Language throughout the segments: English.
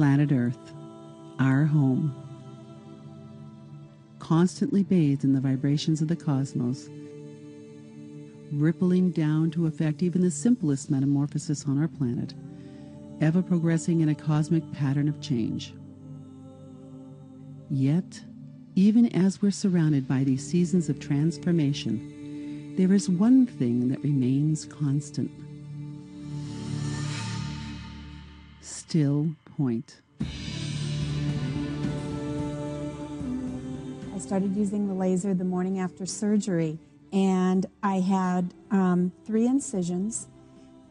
Planet Earth, our home, constantly bathed in the vibrations of the cosmos, rippling down to affect even the simplest metamorphosis on our planet, ever progressing in a cosmic pattern of change. Yet, even as we're surrounded by these seasons of transformation, there is one thing that remains constant. Still point. I started using the laser the morning after surgery, and I had um, three incisions.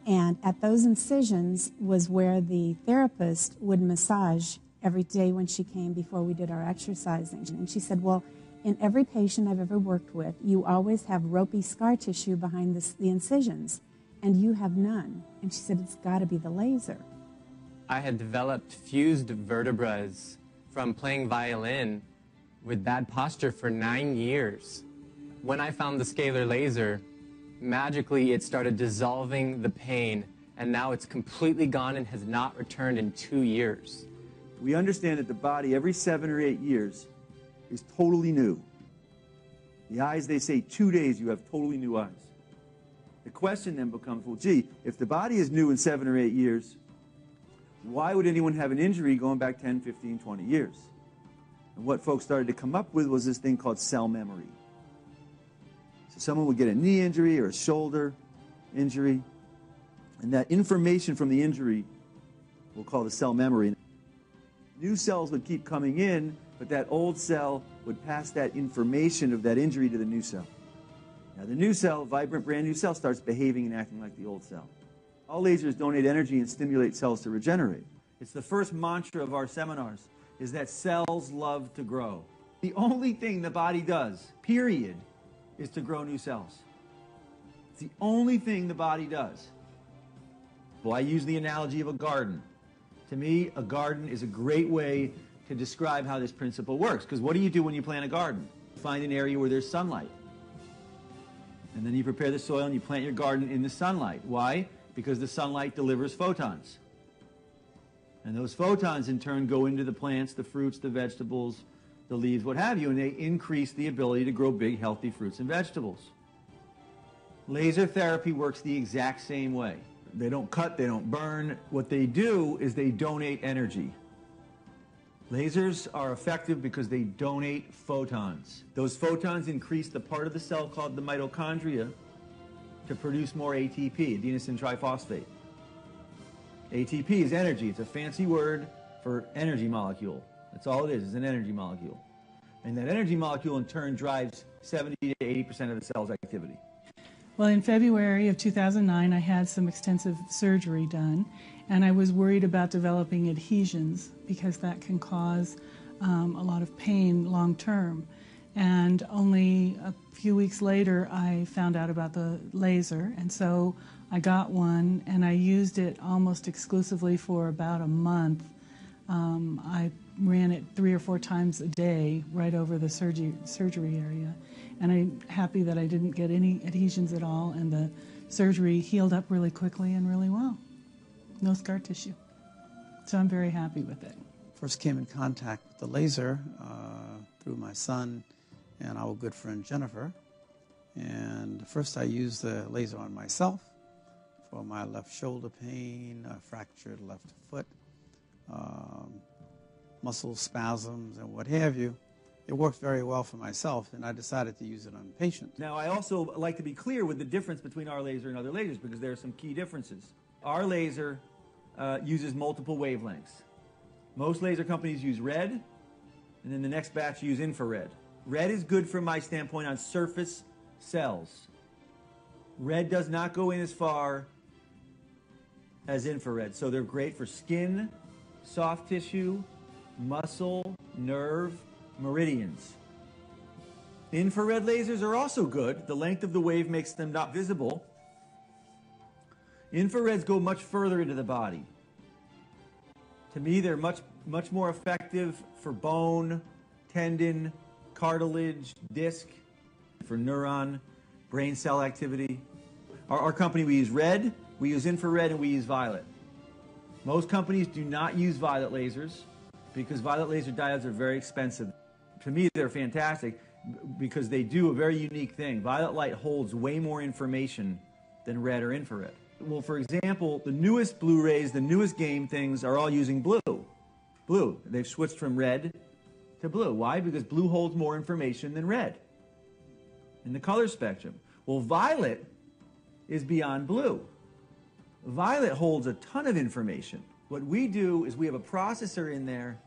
And at those incisions was where the therapist would massage every day when she came before we did our exercising. And she said, Well, in every patient I've ever worked with, you always have ropey scar tissue behind the, the incisions, and you have none. And she said, It's got to be the laser. I had developed fused vertebrae from playing violin with bad posture for nine years. When I found the scalar laser, magically it started dissolving the pain, and now it's completely gone and has not returned in two years. We understand that the body, every seven or eight years, is totally new. The eyes, they say two days you have totally new eyes. The question then becomes well, gee, if the body is new in seven or eight years, why would anyone have an injury going back 10, 15, 20 years? And what folks started to come up with was this thing called cell memory. So someone would get a knee injury or a shoulder injury, and that information from the injury we'll call the cell memory. New cells would keep coming in, but that old cell would pass that information of that injury to the new cell. Now, the new cell, vibrant, brand new cell, starts behaving and acting like the old cell. All lasers donate energy and stimulate cells to regenerate. It's the first mantra of our seminars is that cells love to grow. The only thing the body does, period, is to grow new cells. It's the only thing the body does. Well, I use the analogy of a garden. To me, a garden is a great way to describe how this principle works. Because what do you do when you plant a garden? You Find an area where there's sunlight. And then you prepare the soil and you plant your garden in the sunlight. Why? Because the sunlight delivers photons. And those photons in turn go into the plants, the fruits, the vegetables, the leaves, what have you, and they increase the ability to grow big, healthy fruits and vegetables. Laser therapy works the exact same way. They don't cut, they don't burn. What they do is they donate energy. Lasers are effective because they donate photons. Those photons increase the part of the cell called the mitochondria to produce more ATP, adenosine triphosphate. ATP is energy. It's a fancy word for energy molecule. That's all it is, It's an energy molecule. And that energy molecule in turn drives 70 to 80% of the cell's activity. Well, in February of 2009, I had some extensive surgery done, and I was worried about developing adhesions because that can cause um, a lot of pain long term. And only a few weeks later, I found out about the laser, and so I got one, and I used it almost exclusively for about a month. Um, I ran it three or four times a day right over the surgery, surgery area. And I'm happy that I didn't get any adhesions at all, and the surgery healed up really quickly and really well. No scar tissue. So I'm very happy with it. First came in contact with the laser uh, through my son and our good friend Jennifer. And first I used the laser on myself for my left shoulder pain, a fractured left foot, um, muscle spasms, and what have you. It worked very well for myself, and I decided to use it on patients. Now, I also like to be clear with the difference between our laser and other lasers because there are some key differences. Our laser uh, uses multiple wavelengths. Most laser companies use red, and then the next batch use infrared. Red is good from my standpoint on surface cells. Red does not go in as far as infrared, so they're great for skin, soft tissue, muscle, nerve, meridians. Infrared lasers are also good. The length of the wave makes them not visible. Infrareds go much further into the body. To me, they're much, much more effective for bone, tendon, cartilage, disc, for neuron, brain cell activity. Our, our company, we use red, we use infrared, and we use violet. Most companies do not use violet lasers because violet laser diodes are very expensive. To me, they're fantastic because they do a very unique thing. Violet light holds way more information than red or infrared. Well, for example, the newest Blu-rays, the newest game things are all using blue. Blue. They've switched from red to blue. Why? Because blue holds more information than red in the color spectrum. Well, violet is beyond blue. Violet holds a ton of information. What we do is we have a processor in there,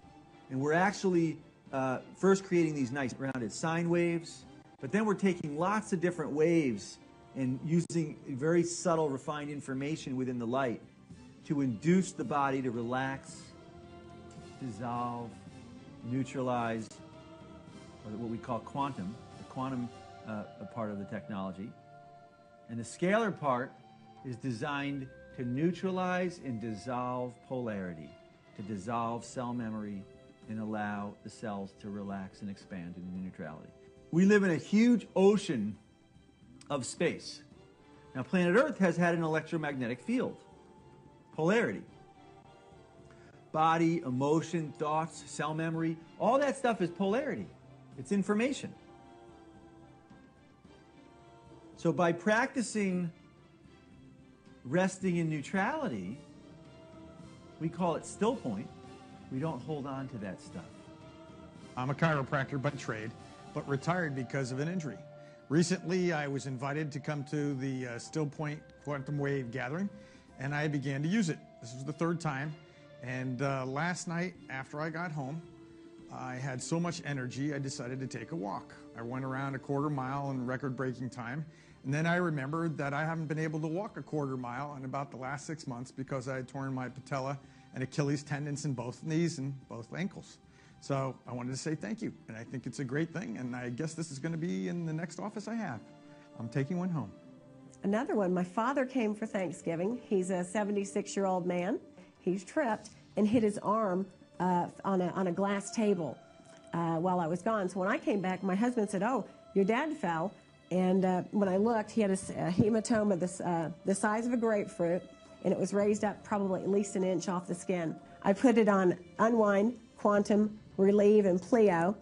and we're actually uh, first creating these nice rounded sine waves, but then we're taking lots of different waves and using very subtle, refined information within the light to induce the body to relax, dissolve, neutralize, what we call quantum, the quantum uh, part of the technology. And the scalar part is designed to neutralize and dissolve polarity, to dissolve cell memory and allow the cells to relax and expand into neutrality. We live in a huge ocean of space. Now, planet Earth has had an electromagnetic field, polarity. Body, emotion, thoughts, cell memory, all that stuff is polarity. It's information. So, by practicing resting in neutrality, we call it still point. We don't hold on to that stuff. I'm a chiropractor by trade, but retired because of an injury. Recently, I was invited to come to the uh, Still Point Quantum Wave Gathering, and I began to use it. This was the third time. And uh, last night, after I got home, I had so much energy, I decided to take a walk. I went around a quarter mile in record breaking time. And then I remembered that I haven't been able to walk a quarter mile in about the last six months because I had torn my patella and Achilles tendons in both knees and both ankles. So I wanted to say thank you. And I think it's a great thing. And I guess this is going to be in the next office I have. I'm taking one home. Another one, my father came for Thanksgiving. He's a 76 year old man. He's tripped and hit his arm uh, on, a, on a glass table uh, while I was gone. So when I came back, my husband said, Oh, your dad fell. And uh, when I looked, he had a, a hematoma this, uh, the size of a grapefruit, and it was raised up probably at least an inch off the skin. I put it on Unwind, Quantum, Relieve, and Pleo,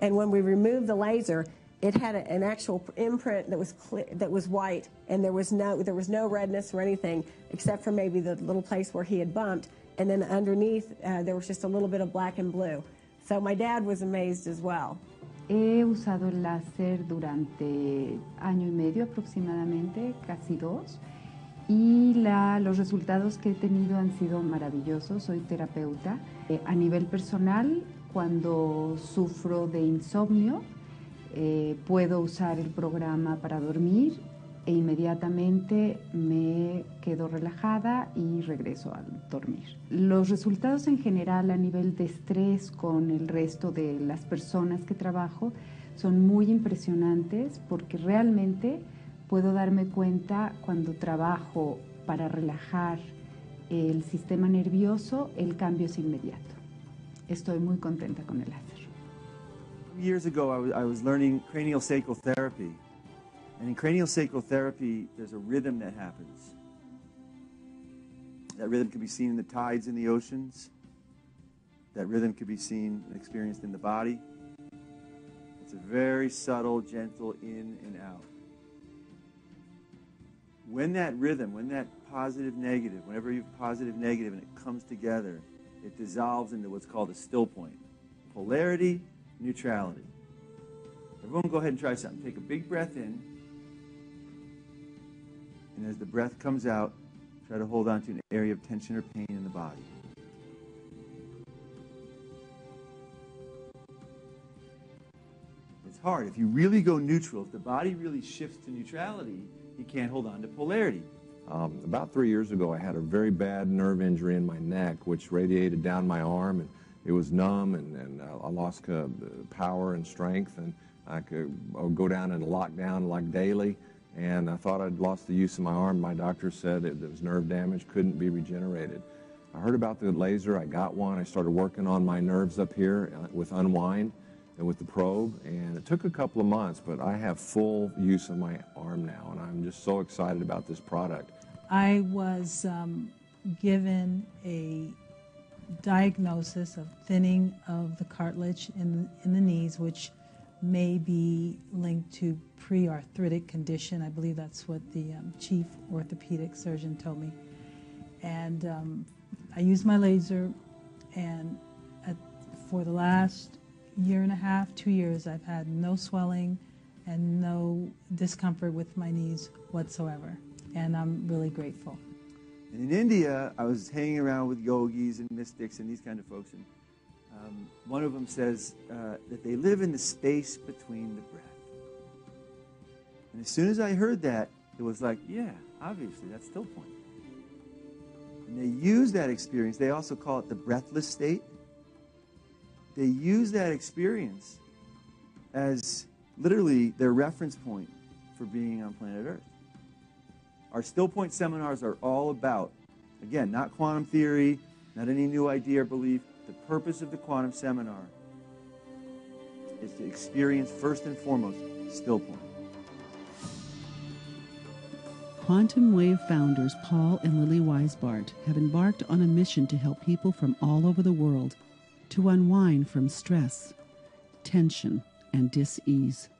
and when we removed the laser, it had a, an actual imprint that was clear, that was white, and there was no there was no redness or anything except for maybe the little place where he had bumped, and then underneath uh, there was just a little bit of black and blue. So my dad was amazed as well. He usado el láser durante año y medio aproximadamente, casi dos, y la, los resultados que he tenido han sido maravillosos. Soy terapeuta. Eh, a nivel personal, cuando sufro de insomnio, eh, puedo usar el programa para dormir e inmediatamente me quedo relajada y regreso a dormir. Los resultados en general a nivel de estrés con el resto de las personas que trabajo son muy impresionantes porque realmente puedo darme cuenta cuando trabajo para relajar el sistema nervioso, el cambio es inmediato. Estoy muy contenta con el láser. Years ago, I was, I was learning cranial sacral therapy. And in cranial sacral therapy, there's a rhythm that happens. That rhythm can be seen in the tides in the oceans. That rhythm can be seen and experienced in the body. It's a very subtle, gentle in and out. When that rhythm, when that positive, negative, whenever you have positive, negative, and it comes together, it dissolves into what's called a still point. Polarity, neutrality. Everyone go ahead and try something. Take a big breath in. And as the breath comes out, try to hold on to an area of tension or pain in the body. It's hard. If you really go neutral, if the body really shifts to neutrality, you can't hold on to polarity. Um, about three years ago, I had a very bad nerve injury in my neck, which radiated down my arm, and it was numb, and, and I lost power and strength, and I could go down into lockdown like daily and I thought I'd lost the use of my arm. My doctor said it, it was nerve damage, couldn't be regenerated. I heard about the laser. I got one. I started working on my nerves up here uh, with Unwind and with the probe, and it took a couple of months, but I have full use of my arm now, and I'm just so excited about this product. I was um, given a diagnosis of thinning of the cartilage in, in the knees, which may be linked to pre-arthritic condition. I believe that's what the um, chief orthopedic surgeon told me. And um, I used my laser, and at, for the last year and a half, two years, I've had no swelling and no discomfort with my knees whatsoever. And I'm really grateful. And in India, I was hanging around with yogis and mystics and these kind of folks, and um, one of them says uh, that they live in the space between the breath. And as soon as I heard that, it was like, yeah, obviously, that's still point. And they use that experience. They also call it the breathless state. They use that experience as literally their reference point for being on planet Earth. Our Still Point seminars are all about, again, not quantum theory, not any new idea or belief. The purpose of the quantum seminar is to experience first and foremost Still Point. Quantum Wave founders Paul and Lily Weisbart have embarked on a mission to help people from all over the world to unwind from stress, tension, and dis-ease.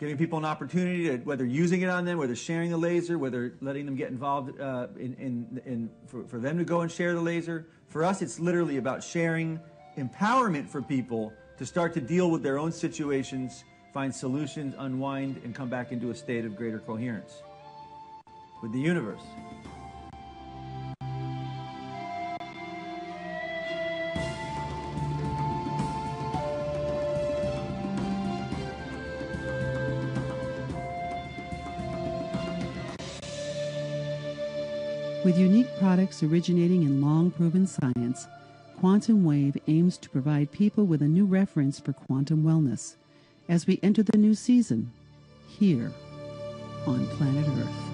Giving people an opportunity to, whether using it on them, whether sharing the laser, whether letting them get involved uh, in, in, in for, for them to go and share the laser. For us, it's literally about sharing empowerment for people to start to deal with their own situations, find solutions, unwind, and come back into a state of greater coherence with the universe. With unique products originating in long proven science, Quantum Wave aims to provide people with a new reference for quantum wellness as we enter the new season here on planet Earth.